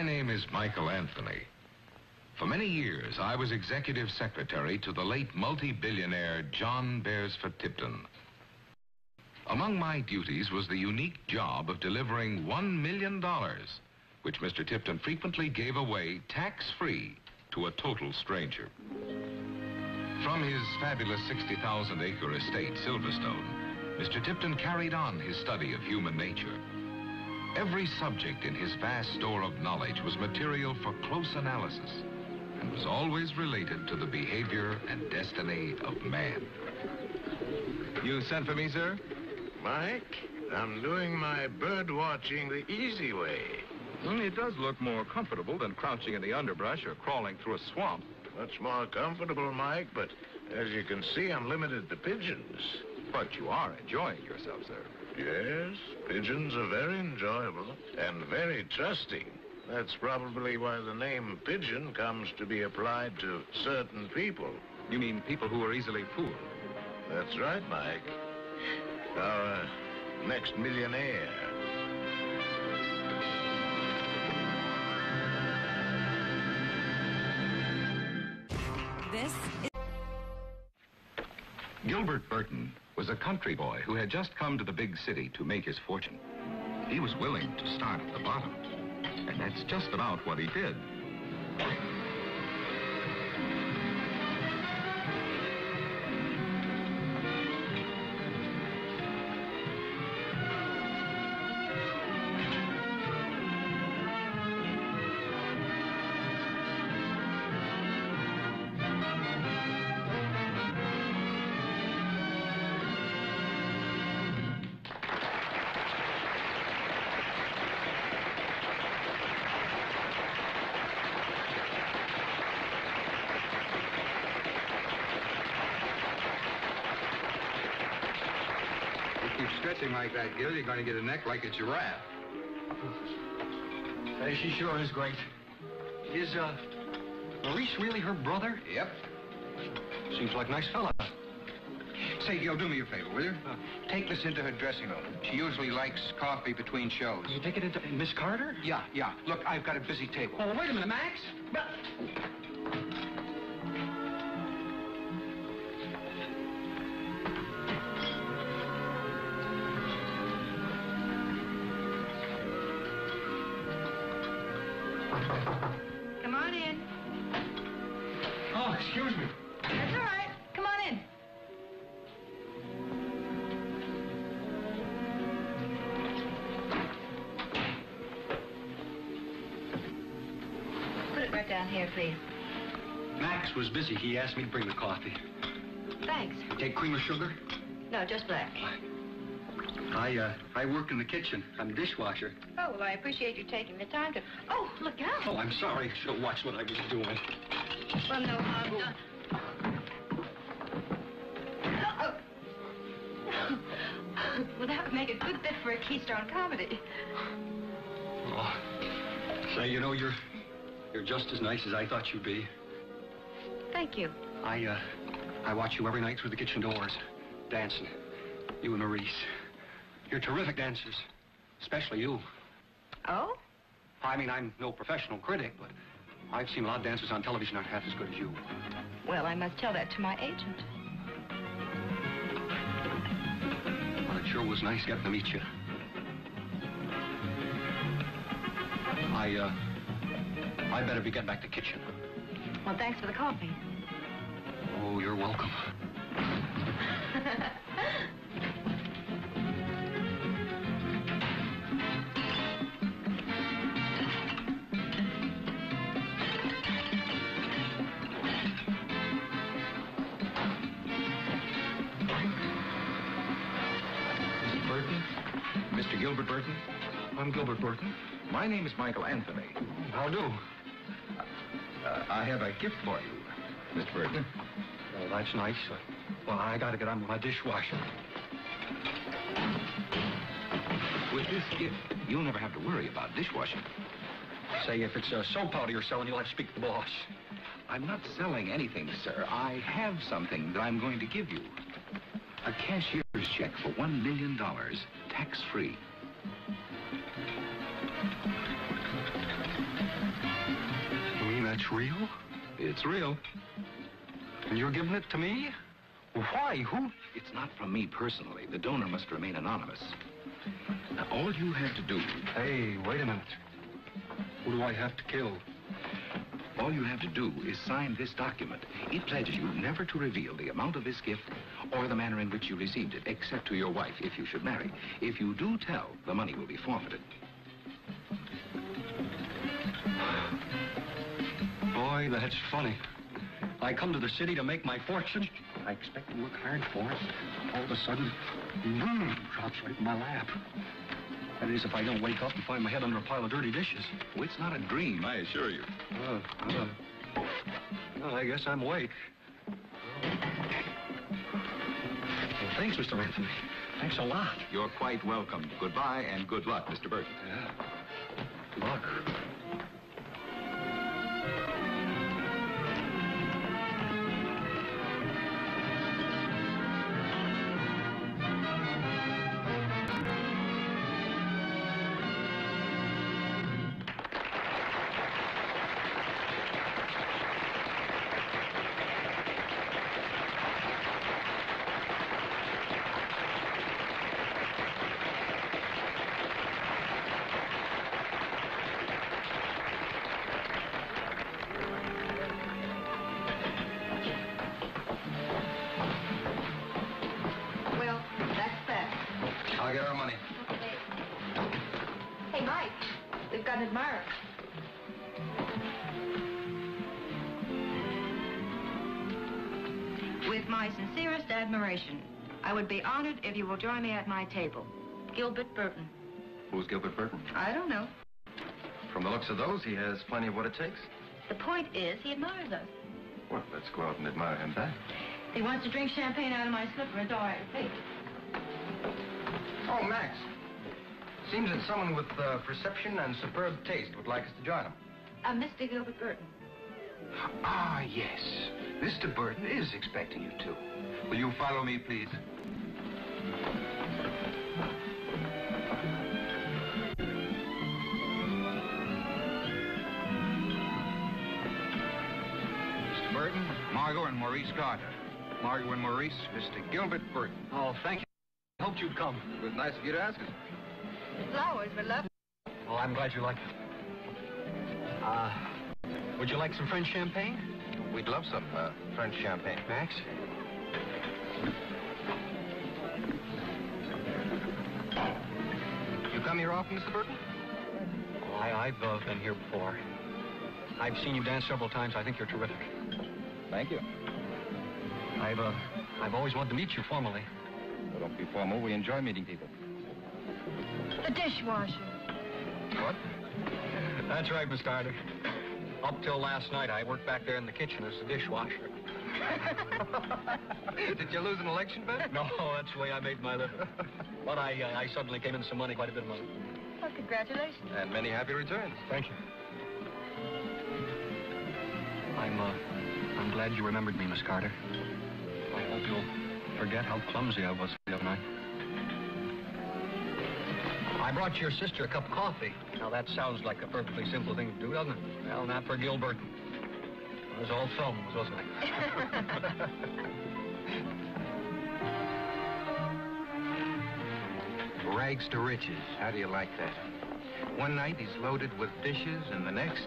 My name is Michael Anthony. For many years, I was executive secretary to the late multi-billionaire John Beresford Tipton. Among my duties was the unique job of delivering $1 million, which Mr. Tipton frequently gave away tax-free to a total stranger. From his fabulous 60,000 acre estate, Silverstone, Mr. Tipton carried on his study of human nature. Every subject in his vast store of knowledge was material for close analysis and was always related to the behavior and destiny of man. You sent for me, sir? Mike, I'm doing my bird watching the easy way. Mm, it does look more comfortable than crouching in the underbrush or crawling through a swamp. Much more comfortable, Mike, but as you can see, I'm limited to pigeons. But you are enjoying yourself, sir. Yes, pigeons are very enjoyable and very trusting. That's probably why the name pigeon comes to be applied to certain people. You mean people who are easily fooled? That's right, Mike. Our uh, next millionaire. This is Gilbert Burton was a country boy who had just come to the big city to make his fortune. He was willing to start at the bottom, and that's just about what he did. Stretching like that, Gil, you're going to get a neck like a giraffe. She sure is great. Is, uh, Maurice really her brother? Yep. Seems like a nice fella. Say, Gil, do me a favor, will you? Take this into her dressing room. She usually likes coffee between shows. You take it into Miss Carter? Yeah, yeah. Look, I've got a busy table. Oh, wait a minute, Max. Come excuse me. That's all right. Come on in. Put it right down here, please. Max was busy. He asked me to bring the coffee. Thanks. Take cream or sugar? No, just black. I, uh, I work in the kitchen. I'm a dishwasher. Oh, well, I appreciate you taking the time to... Oh, look out. Oh, I'm sorry. She'll watch what I was doing. Well, no harm done. Oh. Well, that would make a good bit for a Keystone comedy. Oh. Say, you know, you're, you're just as nice as I thought you'd be. Thank you. I, uh, I watch you every night through the kitchen doors, dancing. You and Maurice. You're terrific dancers, especially you. Oh? I mean, I'm no professional critic, but I've seen a lot of dancers on television aren't half as good as you. Well, I must tell that to my agent. Well, it sure was nice getting to meet you. I, uh, I better be getting back to the kitchen. Well, thanks for the coffee. Oh, you're welcome. Gilbert Burton. My name is Michael Anthony. How do? Uh, I have a gift for you, Mr. Burton. Oh, that's nice. Well, I gotta get on with my dishwasher. With this gift, you'll never have to worry about dishwashing. Say, if it's uh, soap powder you're selling, you'll have to speak to the boss. I'm not selling anything, sir. I have something that I'm going to give you. A cashier's check for $1 million, tax-free. It's real? It's real. And you're giving it to me? Why? Who? It's not from me personally. The donor must remain anonymous. Now, all you have to do, Hey, wait a minute. Who do I have to kill? All you have to do is sign this document. It pledges you never to reveal the amount of this gift or the manner in which you received it, except to your wife if you should marry. If you do tell, the money will be forfeited. Boy, that's funny. I come to the city to make my fortune. I expect to work hard for it. All of a sudden, boom, drops right in my lap. That is, if I don't wake up and find my head under a pile of dirty dishes. Oh, it's not a dream, I assure you. Oh, uh, well, I guess I'm awake. Well, thanks, Mr. Anthony. Thanks a lot. You're quite welcome. Goodbye and good luck, Mr. Burton. Yeah. Good luck. With my sincerest admiration, I would be honored if you will join me at my table. Gilbert Burton. Who's Gilbert Burton? I don't know. From the looks of those, he has plenty of what it takes. The point is, he admires us. Well, let's go out and admire him back. He wants to drink champagne out of my slipper and door hey, Oh, Max. Seems that someone with uh, perception and superb taste would like us to join him. uh, Mr. Gilbert Burton. Ah, yes. Mr. Burton is expecting you to. Will you follow me, please? Mr. Burton, Margot, and Maurice Carter. Margot and Maurice, Mr. Gilbert Burton. Oh, thank you. I hoped you'd come. It was nice of you to ask us. Flowers were lovely. Oh, I'm glad you like it. Uh, would you like some French champagne? We'd love some uh, French champagne. Max? You come here often, Mr. Burton? Oh, I, I've uh, been here before. I've seen you dance several times. I think you're terrific. Thank you. I've, uh, I've always wanted to meet you formally. Well, don't be formal. We enjoy meeting people. The dishwasher. What? That's right, Miss Carter. Up till last night, I worked back there in the kitchen as a dishwasher. Did you lose an election bet? No, that's the way I made my living. But I, uh, I suddenly came in some money, quite a bit of money. Well, congratulations. And many happy returns. Thank you. I'm, uh, I'm glad you remembered me, Miss Carter. I hope you'll forget how clumsy I was the other night. I brought your sister a cup of coffee. Now, that sounds like a perfectly simple thing to do, doesn't it? Well, not for Gilbert. It was all thumbs, wasn't it? Rags to riches. How do you like that? One night he's loaded with dishes, and the next,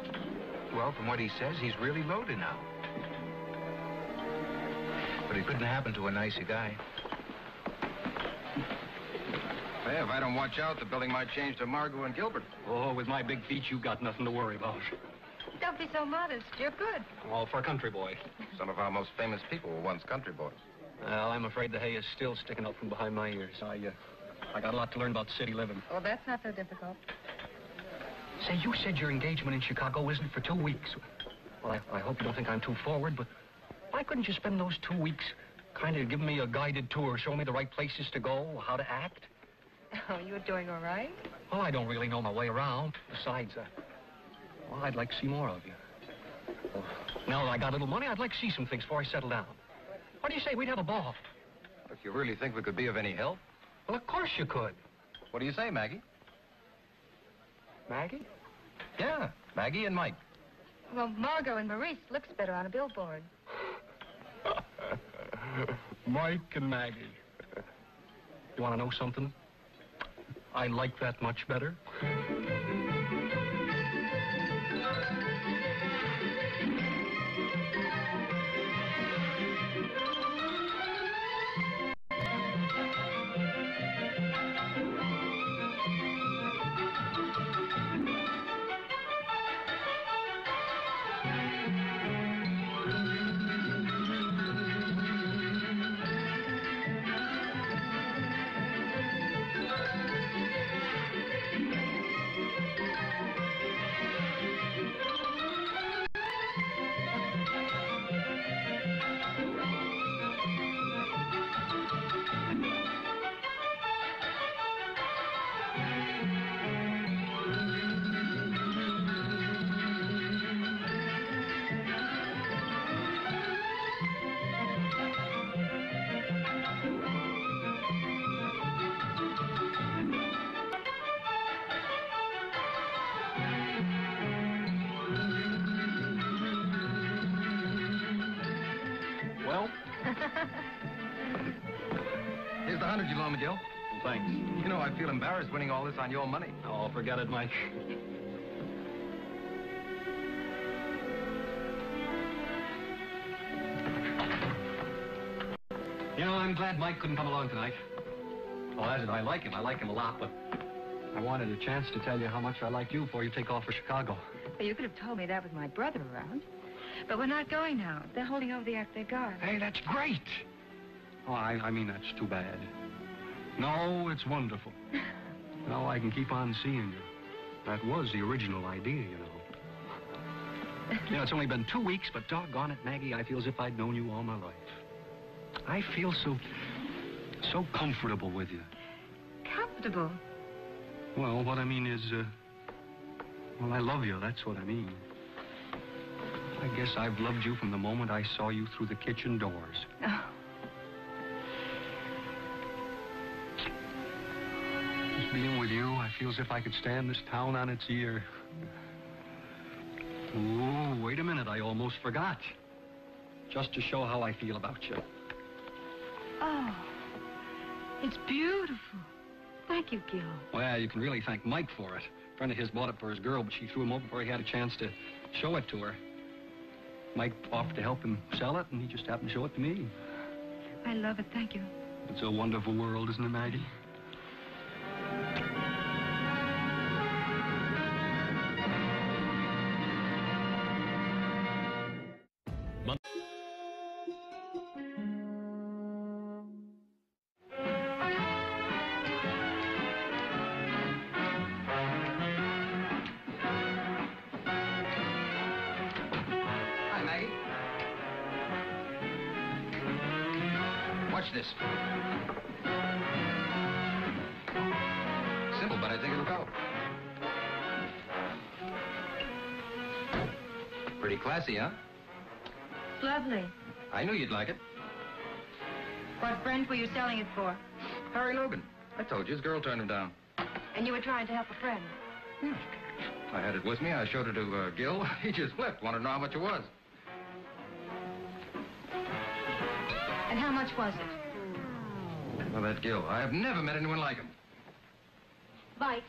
well, from what he says, he's really loaded now. But it couldn't happen to a nicer guy. Hey, if I don't watch out, the building might change to Margot and Gilbert. Oh, with my big feet, you've got nothing to worry about. Don't be so modest. You're good. Well, for a country boy. Some of our most famous people were once country boys. Well, I'm afraid the hay is still sticking up from behind my ears. I, uh, I got a lot to learn about city living. Well, that's not so difficult. Say, you said your engagement in Chicago isn't for two weeks. Well, I, I hope you don't think I'm too forward, but why couldn't you spend those two weeks kind of giving me a guided tour, showing me the right places to go, how to act? Oh, you're doing all right? Well, I don't really know my way around. Besides, uh, well, I'd like to see more of you. Well, now that I got a little money, I'd like to see some things before I settle down. What do you say? We'd have a ball. If you really think we could be of any help, Well, of course you could. what do you say, Maggie? Maggie? Yeah, Maggie and Mike. Well, Margot and Maurice looks better on a billboard. Mike and Maggie. You want to know something? I like that much better. The hundred you loaned me, Joe. thanks. You know, I feel embarrassed winning all this on your money. Oh, forget it, Mike. You know, I'm glad Mike couldn't come along tonight. Well, as in, I like him. I like him a lot, but I wanted a chance to tell you how much I like you before you take off for Chicago. Well, you could have told me that with my brother around. But we're not going now. They're holding over the act they got. Hey, that's great. Oh, I, I mean, that's too bad. No, it's wonderful. now I can keep on seeing you. That was the original idea, you know. You know, it's only been two weeks, but doggone it, Maggie, I feel as if I'd known you all my life. I feel so, so comfortable with you. Comfortable. Well, what I mean is, uh, well, I love you, that's what I mean. I guess I've loved you from the moment I saw you through the kitchen doors. Oh, being with you, I feel as if I could stand this town on its ear. Oh, wait a minute, I almost forgot. Just to show how I feel about you. oh. It's beautiful. Thank you, Gil. Well, you can really thank Mike for it. A friend of his bought it for his girl, but she threw him over before he had a chance to show it to her. Mike offered to help him sell it, and he just happened to show it to me. I love it. Thank you. It's a wonderful world, isn't it, Maggie? This. Simple, but I think it'll go. Pretty classy, huh? It's lovely. I knew you'd like it. What friend were you selling it for? Harry Logan. I told you, his girl turned him down. And you were trying to help a friend. I had it with me. I showed it to uh, Gil. He just flipped. Wanted to know how much it was. And how much was it? Well, that Gil. I have never met anyone like him. Mike,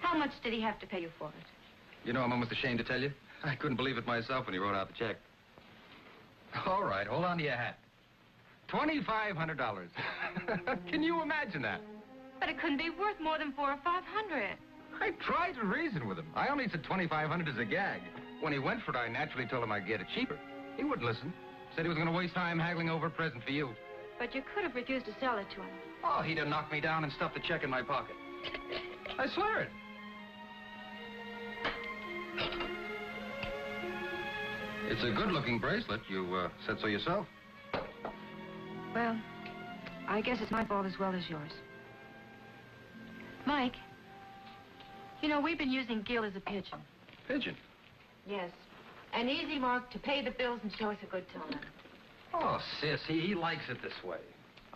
how much did he have to pay you for it? You know, I'm almost ashamed to tell you. I couldn't believe it myself when he wrote out the check. All right, hold on to your hat. $2,500. Can you imagine that? But it couldn't be worth more than four or five hundred. I tried to reason with him. I only said 2500 as a gag. When he went for it, I naturally told him I'd get it cheaper. He wouldn't listen. Said he was going to waste time haggling over a present for you. But you could have refused to sell it to him. Oh, he'd have knocked me down and stuffed the check in my pocket. I swear it. It's a good-looking bracelet. You uh, said so yourself. Well, I guess it's my fault as well as yours. Mike, you know, we've been using Gil as a pigeon. Pigeon. Yes. An easy mark to pay the bills and show us a good time. Oh, sis, he, he likes it this way.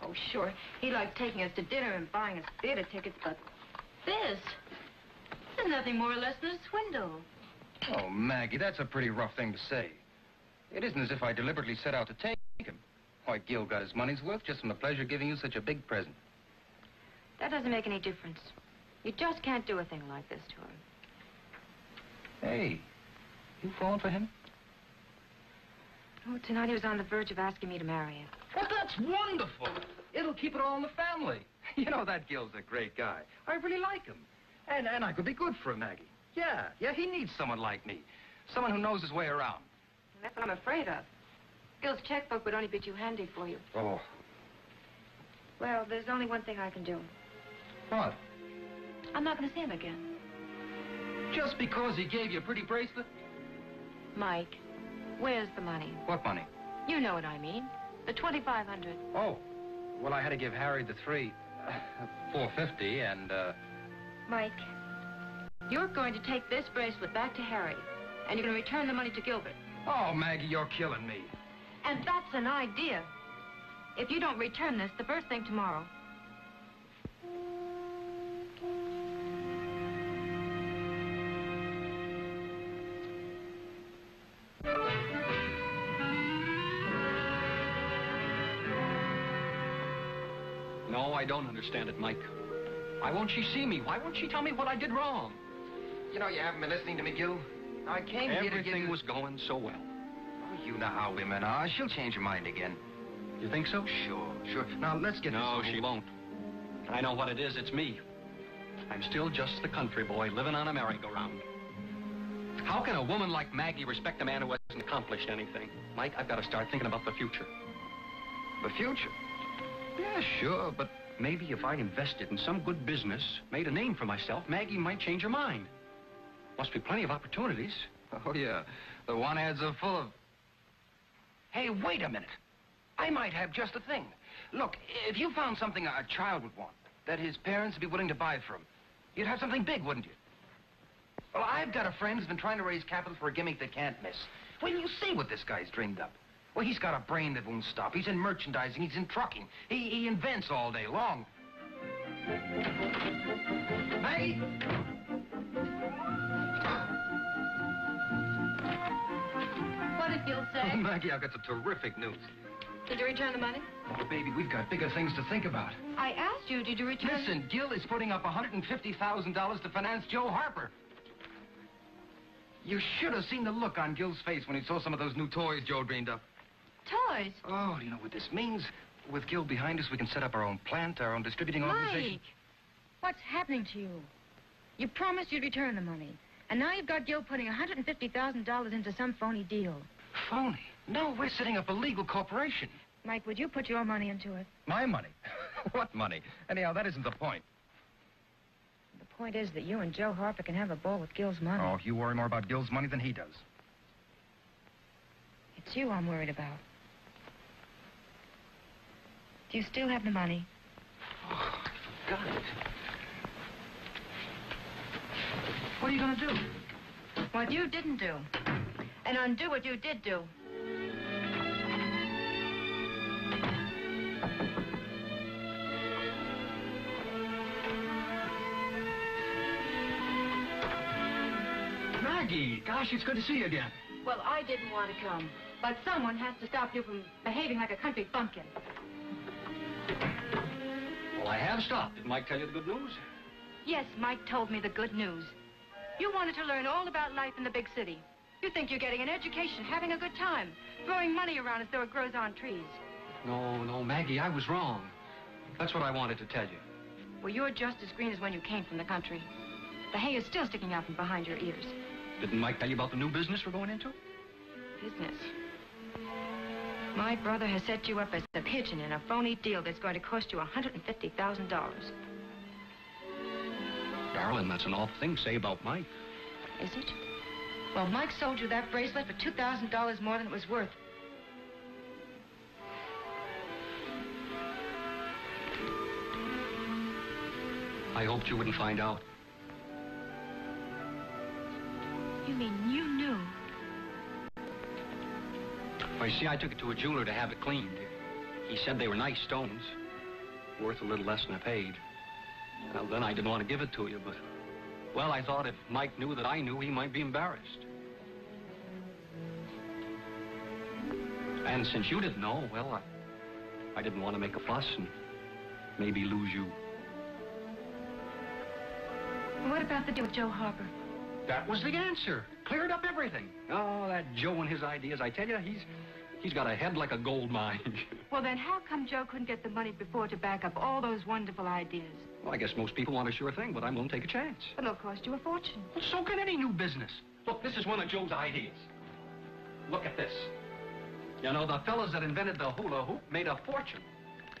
Oh, sure. He likes taking us to dinner and buying us theater tickets, but this is nothing more or less than a swindle. Oh, Maggie, that's a pretty rough thing to say. It isn't as if I deliberately set out to take him. Why, Gil got his money's worth just from the pleasure of giving you such a big present. That doesn't make any difference. You just can't do a thing like this to him. Hey, you falling for him? Oh, tonight he was on the verge of asking me to marry him. Well, that's wonderful. It'll keep it all in the family. You know, that Gil's a great guy. I really like him. And, and I could be good for him, Maggie. Yeah, yeah, he needs someone like me. Someone who knows his way around. That's what I'm afraid of. Gil's checkbook would only be too handy for you. Oh. Well, there's only one thing I can do. What? I'm not going to see him again. Just because he gave you a pretty bracelet? Mike, where's the money? What money? You know what I mean. The 2500 Oh. Well, I had to give Harry the three. Uh, 450 and, uh... Mike, you're going to take this bracelet back to Harry, and you're going to return the money to Gilbert. Oh, Maggie, you're killing me. And that's an idea. If you don't return this, the first thing tomorrow, I don't understand it, Mike. Why won't she see me? Why won't she tell me what I did wrong? You know, you haven't been listening to me, Gil. I came here to Everything was going so well. Oh, you know how women are. She'll change her mind again. You think so? Sure, sure. Now, let's get No, this... she won't. I know what it is. It's me. I'm still just the country boy living on a merry-go-round. How can a woman like Maggie respect a man who hasn't accomplished anything? Mike, I've got to start thinking about the future. The future. Yeah, sure, but maybe if I invested in some good business, made a name for myself, Maggie might change her mind. Must be plenty of opportunities. Oh, yeah. The one ads are full of... Hey, wait a minute. I might have just the thing. Look, if you found something a child would want, that his parents would be willing to buy for him, you'd have something big, wouldn't you? Well, I've got a friend who's been trying to raise capital for a gimmick that can't miss. Well, you see what this guy's dreamed up. Well, he's got a brain that won't stop. He's in merchandising. He's in trucking. He, he invents all day long. Maggie! what did Gil say? Oh, Maggie, I've got some terrific news. Did you return the money? Oh, baby, we've got bigger things to think about. I asked you, did you return... Listen, Gil is putting up $150,000 to finance Joe Harper. You should have seen the look on Gil's face when he saw some of those new toys Joe dreamed up. Toys? Oh, you know what this means? With Gil behind us, we can set up our own plant, our own distributing organization. Mike, what's happening to you? You promised you'd return the money. And now you've got Gil putting $150,000 into some phony deal. Phony? No, we're setting up a legal corporation. Mike, would you put your money into it? My money? what money? Anyhow, that isn't the point. The point is that you and Joe Harper can have a ball with Gil's money. Oh, you worry more about Gil's money than he does. It's you I'm worried about. You still have the money? Oh, Got it. What are you going to do? What you didn't do. And undo what you did do. Maggie, gosh, it's good to see you again. Well, I didn't want to come. But someone has to stop you from behaving like a country bumpkin. Well, I have stopped. Did Mike tell you the good news? Yes, Mike told me the good news. You wanted to learn all about life in the big city. You think you're getting an education, having a good time, throwing money around as though it grows on trees. No, no, Maggie, I was wrong. That's what I wanted to tell you. Well, you're just as green as when you came from the country. The hay is still sticking out from behind your ears. Didn't Mike tell you about the new business we're going into? Business. My brother has set you up as a pigeon in a phony deal that's going to cost you $150,000. Darling, that's an awful thing to say about Mike. Is it? Well, Mike sold you that bracelet for $2,000 more than it was worth. I hoped you wouldn't find out. You mean you knew? Well, you see, I took it to a jeweler to have it cleaned. He said they were nice stones, worth a little less than I paid. Well, then I didn't want to give it to you, but... Well, I thought if Mike knew that I knew, he might be embarrassed. And since you didn't know, well, I, I didn't want to make a fuss and maybe lose you. What about the deal with Joe Harper? That was the answer. Cleared up everything. Oh, that Joe and his ideas. I tell you, he's he's got a head like a gold mine. Well, then how come Joe couldn't get the money before to back up all those wonderful ideas? well, I guess most people want a sure thing, but I'm willing to take a chance. But It'll cost you a fortune. Well, so can any new business. Look, this is one of Joe's ideas. Look at this. You know, the fellas that invented the hula hoop made a fortune.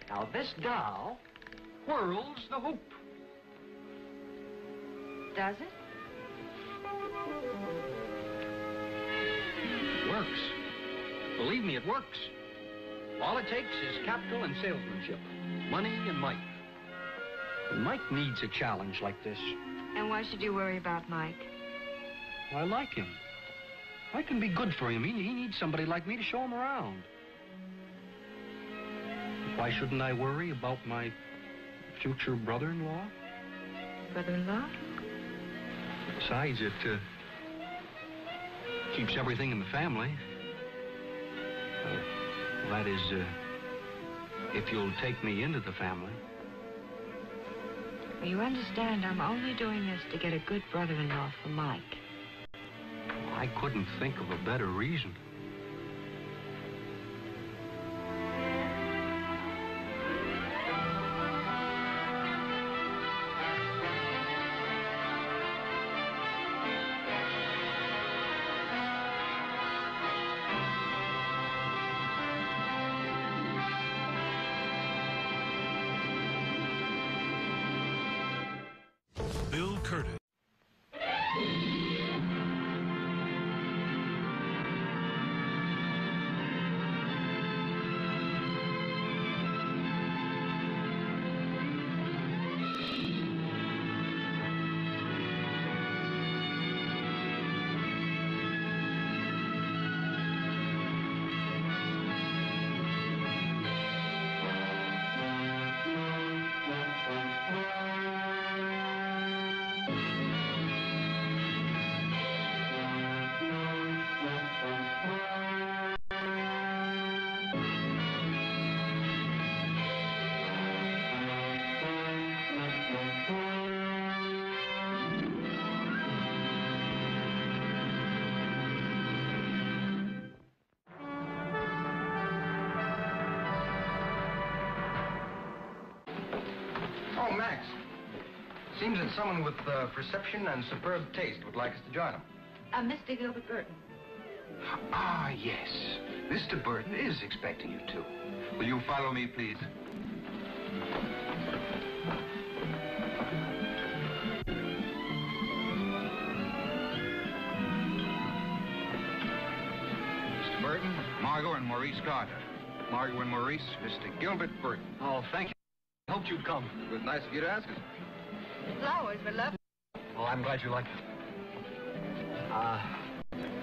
Now, this doll whirls the hoop. Does it? Works. Believe me, it works. All it takes is capital and salesmanship, money and Mike. And Mike needs a challenge like this. And why should you worry about Mike? I like him. I can be good for him. He, he needs somebody like me to show him around. Why shouldn't I worry about my future brother-in-law? Brother-in-law? Besides, it uh, keeps everything in the family. Uh, that is, uh, if you'll take me into the family. Well, you understand, I'm only doing this to get a good brother-in-law for Mike. I couldn't think of a better reason. Seems that someone with uh, perception and superb taste would like us to join them. Uh, Mr. Gilbert Burton. Ah, yes. Mr. Burton is expecting you to. Will you follow me, please? Mr. Burton, Margot, and Maurice Carter. Margot and Maurice, Mr. Gilbert Burton. Oh, thank you. I hoped you'd come. It was nice of you to ask us. Flowers were lovely. Oh, I'm glad you liked it. Uh,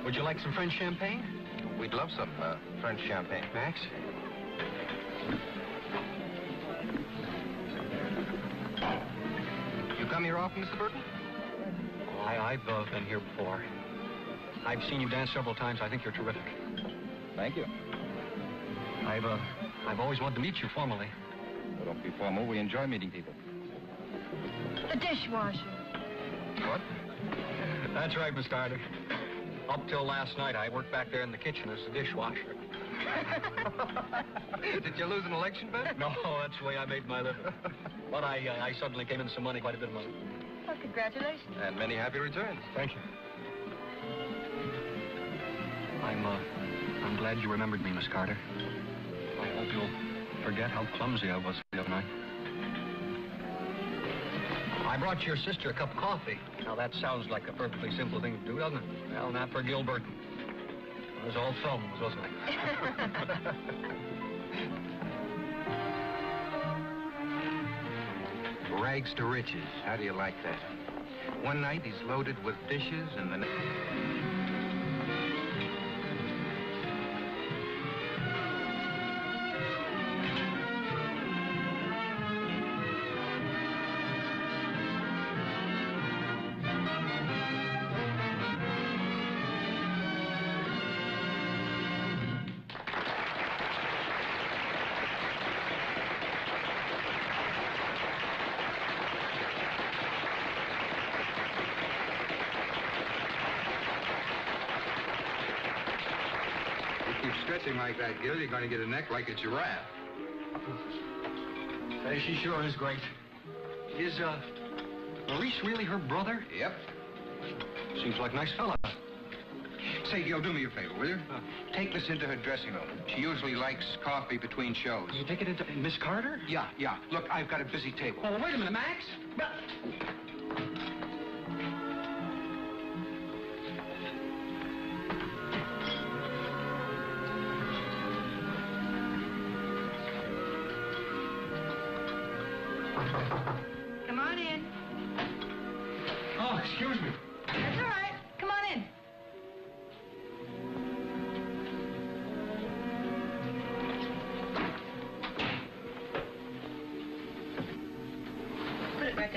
would you like some French champagne? We'd love some uh, French champagne. Max? You come here often, Mr. Burton? I, I've uh, been here before. I've seen you dance several times. I think you're terrific. Thank you. I've, uh, I've always wanted to meet you formally. Well, don't be formal. We enjoy meeting people. The dishwasher. What? That's right, Miss Carter. Up till last night, I worked back there in the kitchen as the dishwasher. Did you lose an election bet? No, that's the way I made my living. But I, uh, I suddenly came into some money, quite a bit of money. Well, congratulations. And many happy returns. Thank you. I'm, uh, I'm glad you remembered me, Miss Carter. I hope you'll forget how clumsy I was the other night. I brought your sister a cup of coffee. Now, that sounds like a perfectly simple thing to do, doesn't it? Well, not for Gil Burton. It was all thumbs, wasn't it? Rags to riches. How do you like that? One night he's loaded with dishes, and the next. Keep stretching like that, Gil, you're going to get a neck like a giraffe. Hey, she sure is great. Is, uh, Maurice really her brother? Yep. Seems like a nice fella. Say, Gil, do me a favor, will you? Take this into her dressing room. She usually likes coffee between shows. You take it into Miss Carter? Yeah, yeah. Look, I've got a busy table. Oh, wait a minute, Max.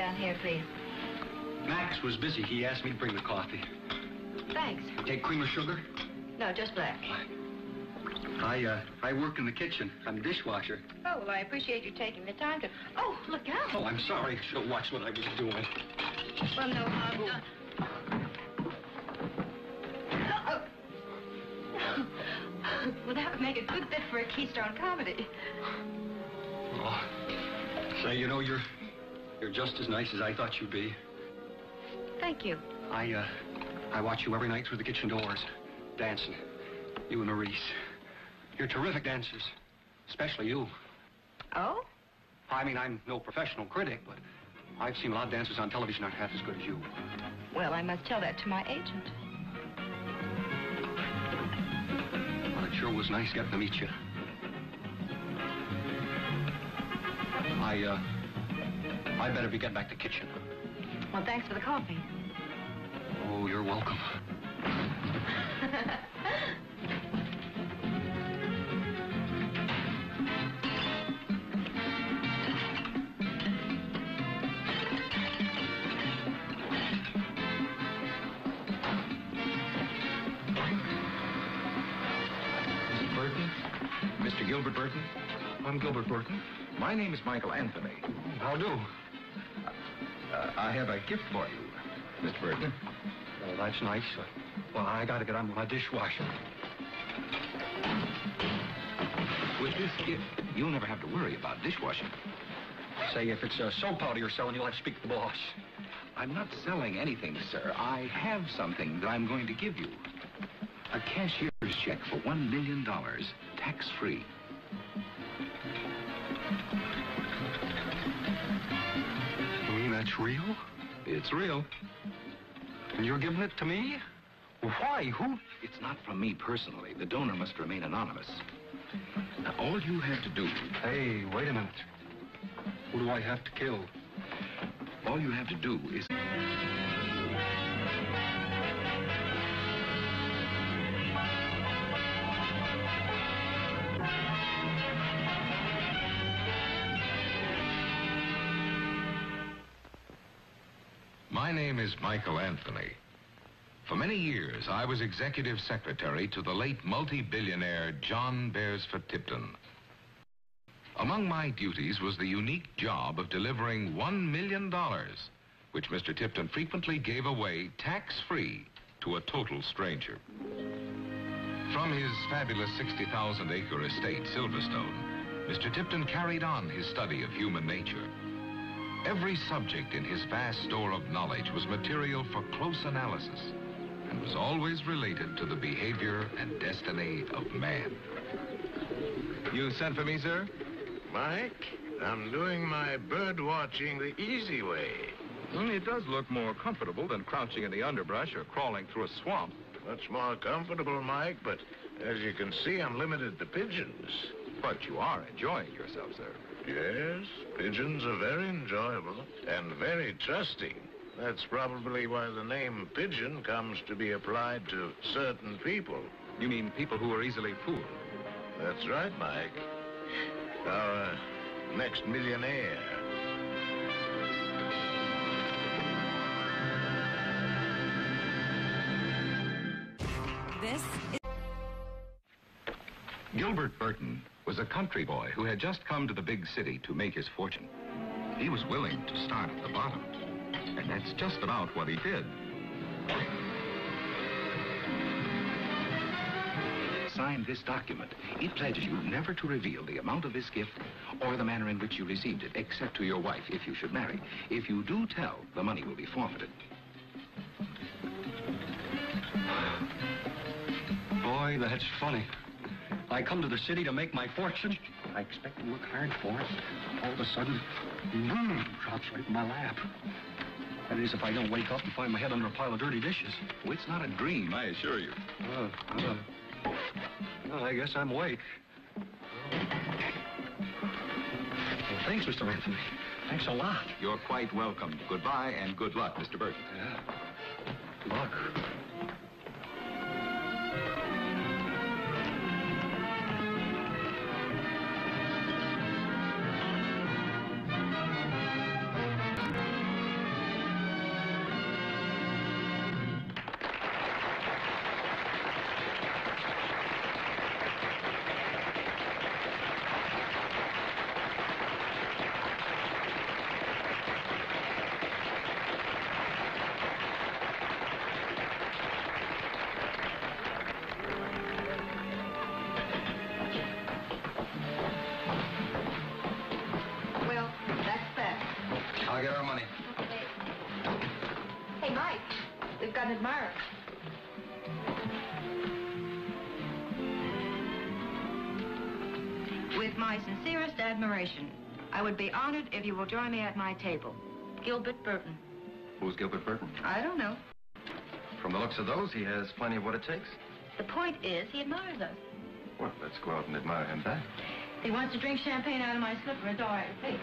Down here, please. Max was busy. He asked me to bring the coffee. Thanks. Take cream or sugar? No, just black. I, uh, I work in the kitchen. I'm a dishwasher. Oh, well, I appreciate you taking the time to... Oh, look out. Oh, I'm sorry. Should have watched what I was doing. Well, no harm done. Oh. well, that would make a good bit for a Keystone comedy. Oh. Say, you know, you're, you're just as nice as I thought you'd be. Thank you. I, uh, I watch you every night through the kitchen doors, dancing. You and Maurice. You're terrific dancers. Especially you. Oh? I mean, I'm no professional critic, but I've seen a lot of dancers on television aren't half as good as you. Well, I must tell that to my agent. Well, it sure was nice getting to meet you. I, uh, I better be getting back to the kitchen. Well, thanks for the coffee. Oh, you're welcome. Burton? Mr. Gilbert Burton? I'm Gilbert Burton. My name is Michael Anthony. How do? I have a gift for you, Mr. Burton. Oh, that's nice. Well, I gotta get on with my dishwashing. With this gift, you'll never have to worry about dishwashing. Say, if it's uh, soap powder you're selling, you'll have to speak to the boss. I'm not selling anything, sir. I have something that I'm going to give you. A cashier's check for one million dollars, tax-free. That's real? It's real. And you're giving it to me? Why? Who? It's not from me personally. The donor must remain anonymous. Now, all you have to do, Hey, wait a minute. Who do I have to kill? all you have to do is... is Michael Anthony. For many years, I was executive secretary to the late multi-billionaire John Beresford Tipton. Among my duties was the unique job of delivering $1 million, which Mr. Tipton frequently gave away tax-free to a total stranger. From his fabulous 60,000-acre estate, Silverstone, Mr. Tipton carried on his study of human nature. Every subject in his vast store of knowledge was material for close analysis and was always related to the behavior and destiny of man. You sent for me, sir? Mike, I'm doing my bird watching the easy way. Well, it does look more comfortable than crouching in the underbrush or crawling through a swamp. Much more comfortable, Mike, but as you can see, I'm limited to pigeons. But you are enjoying yourself, sir. Yes, pigeons are very enjoyable and very trusting. That's probably why the name pigeon comes to be applied to certain people. You mean people who are easily fooled? That's right, Mike. Our uh, next millionaire. This is Gilbert Burton was a country boy who had just come to the big city to make his fortune. He was willing to start at the bottom, and that's just about what he did. sign this document. It pledges you never to reveal the amount of this gift or the manner in which you received it, except to your wife if you should marry. If you do tell, the money will be forfeited. Boy, that's funny. I come to the city to make my fortune. I expect to work hard for it. All of a sudden, boom, drops right in my lap. That is, if I don't wake up and find my head under a pile of dirty dishes. Oh, it's not a dream, I assure you. Uh, uh, well, I guess I'm awake. Well, thanks, Mr. Anthony. Thanks a lot. You're quite welcome. Goodbye and good luck, Mr. Burton. Yeah. Luck. Admiration, I would be honored if you will join me at my table. Gilbert Burton. Who's Gilbert Burton? I don't know. From the looks of those, he has plenty of what it takes. The point is, he admires us. Well, let's go out and admire him back. He wants to drink champagne out of my slipper as all right. Hey,